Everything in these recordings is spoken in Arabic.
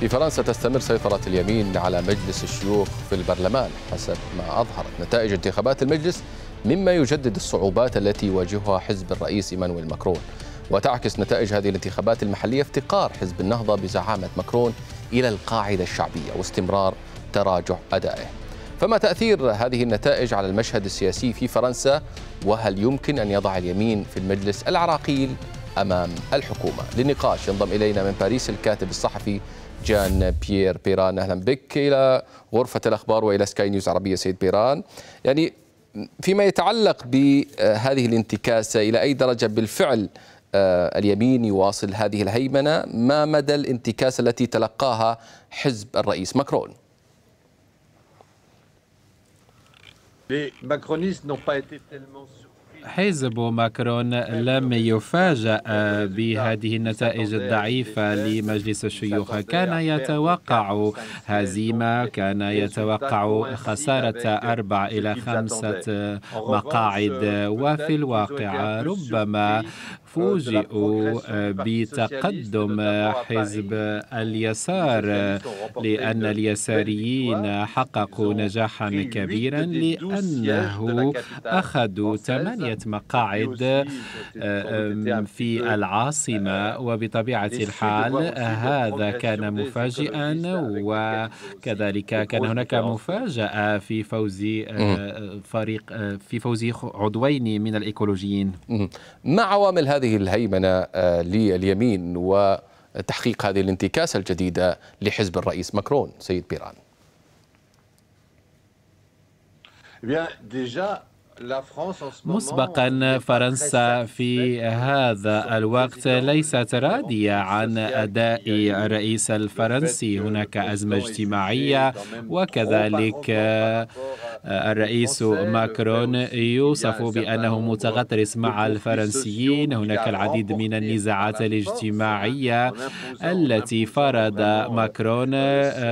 في فرنسا تستمر سيطرة اليمين على مجلس الشيوخ في البرلمان حسب ما أظهرت نتائج انتخابات المجلس مما يجدد الصعوبات التي يواجهها حزب الرئيس إيمانويل ماكرون. وتعكس نتائج هذه الانتخابات المحلية افتقار حزب النهضة بزعامة ماكرون إلى القاعدة الشعبية واستمرار تراجع أدائه. فما تأثير هذه النتائج على المشهد السياسي في فرنسا؟ وهل يمكن أن يضع اليمين في المجلس العراقيل أمام الحكومة؟ للنقاش ينضم إلينا من باريس الكاتب الصحفي جان بيير بيران أهلا بك. إلى غرفة الأخبار وإلى سكاي نيوز عربية سيد بيران. يعني فيما يتعلق بهذه الانتكاسة إلى أي درجة بالفعل آه، اليمين يواصل هذه الهيمنة؟ ما مدى الانتكاسة التي تلقاها حزب الرئيس ماكرون؟ Les macronistes n'ont pas été tellement حزب ماكرون لم يفاجأ بهذه النتائج الضعيفة لمجلس الشيوخ. كان يتوقع هزيمة كان يتوقع خسارة أربع إلى خمسة مقاعد. وفي الواقع ربما فوجئوا بتقدم حزب اليسار لأن اليساريين حققوا نجاحا كبيرا لأنه أخذوا ثمانية مقاعد في العاصمة وبطبيعة الحال هذا كان مفاجئا وكذلك كان هناك مفاجأة في فوز فريق في فوز عضوين من الإيكولوجيين مع عوامل هذه الهيمنة آه، لليمين وتحقيق هذه الانتكاسة الجديدة لحزب الرئيس ماكرون. سيد بيران. مسبقا فرنسا في هذا الوقت ليست راضية عن أداء الرئيس الفرنسي. هناك أزمة اجتماعية وكذلك الرئيس ماكرون يوصف بأنه متغطرس مع الفرنسيين. هناك العديد من النزاعات الاجتماعية التي فرض ماكرون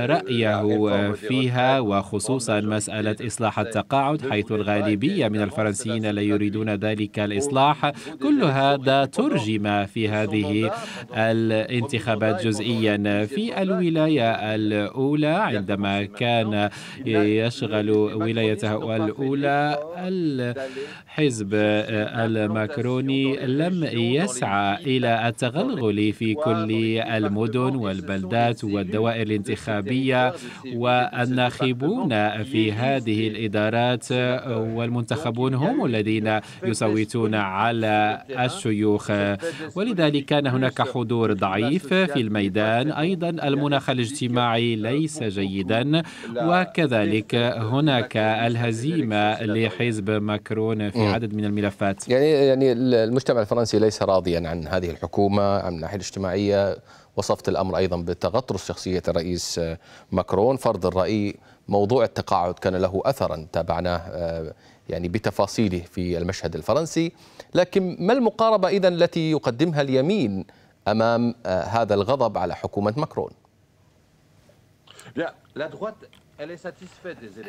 رأيه فيها وخصوصا مسألة إصلاح التقاعد حيث الغالبية من الفرنسيين لا يريدون ذلك الإصلاح. كل هذا ترجم في هذه الانتخابات جزئيا. في الولاية الأولى عندما كان يشغل ولايته الأولى الحزب الماكروني لم يسعى إلى التغلغل في كل المدن والبلدات والدوائر الانتخابية والناخبون في هذه الإدارات والمنتخبون هم الذين يصوتون على الشيوخ. ولذلك كان هناك حضور ضعيف في الميدان. أيضا المناخ الاجتماعي ليس جيدا وكذلك هناك الهزيمة لحزب ماكرون في عدد من الملفات. يعني يعني المجتمع الفرنسي ليس راضيا عن هذه الحكومة عن الناحية الاجتماعية. وصفت الأمر أيضا بتغطرس شخصية الرئيس ماكرون. فرض الرأي موضوع التقاعد كان له أثرا تابعناه آه، يعني بتفاصيله في المشهد الفرنسي. لكن ما المقاربة إذا التي يقدمها اليمين أمام آه، هذا الغضب على حكومة ماكرون؟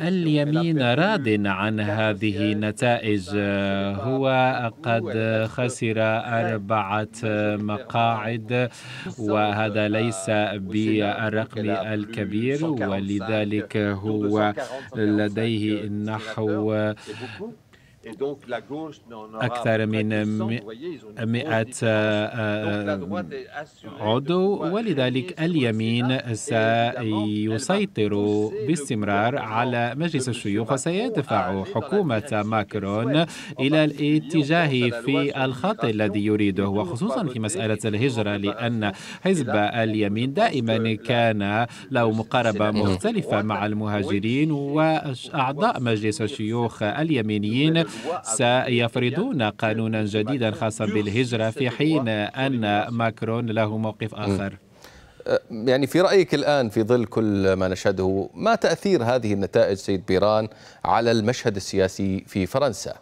اليمين راض عن هذه النتائج؟ هو قد خسر أربعة مقاعد وهذا ليس بالرقم الكبير ولذلك هو لديه نحو أكثر من مئة آه، عضو ولذلك اليمين سيسيطر باستمرار على مجلس الشيوخ وسيدفع حكومة ماكرون إلى الاتجاه في الخط الذي يريده وخصوصا في مسألة الهجرة لأن حزب اليمين دائما كان له مقاربة مختلفة مع المهاجرين وأعضاء مجلس الشيوخ اليمينيين سيفرضون قانونا جديدا خاصا بالهجرة في حين أن ماكرون له موقف آخر. أه، يعني في رأيك الآن في ظل كل ما نشهده ما تأثير هذه النتائج سيد بيران على المشهد السياسي في فرنسا؟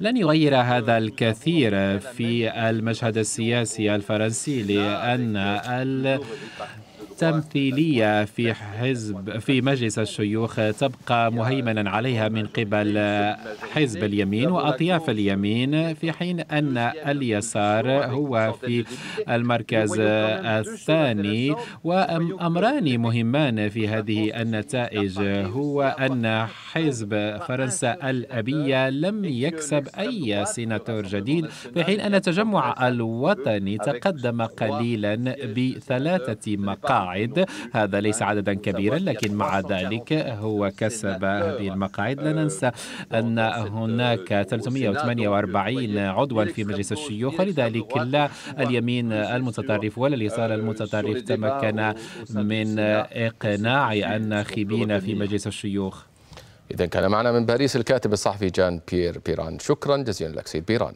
لن يغير هذا الكثير في المشهد السياسي الفرنسي لأن التمثيلية في حزب في مجلس الشيوخ تبقى مهيمنا عليها من قبل حزب اليمين وأطياف اليمين في حين أن اليسار هو في المركز الثاني. وأمران مهمان في هذه النتائج هو أن حزب فرنسا الأبية لم يكسب أي سيناتور جديد في حين أن التجمع الوطني تقدم قليلا بثلاثة مقاعد. هذا ليس عددا كبيرا لكن مع ذلك هو كسب هذه المقاعد. لا ننسى أن هناك 348 عضوا في مجلس الشيوخ ولذلك لا اليمين المتطرف ولا اليسار المتطرف تمكن من إقناع الناخبين في مجلس الشيوخ. إذا كان معنا من باريس الكاتب الصحفي جان بيير بيران. شكرا جزيلا لك سيد بيران.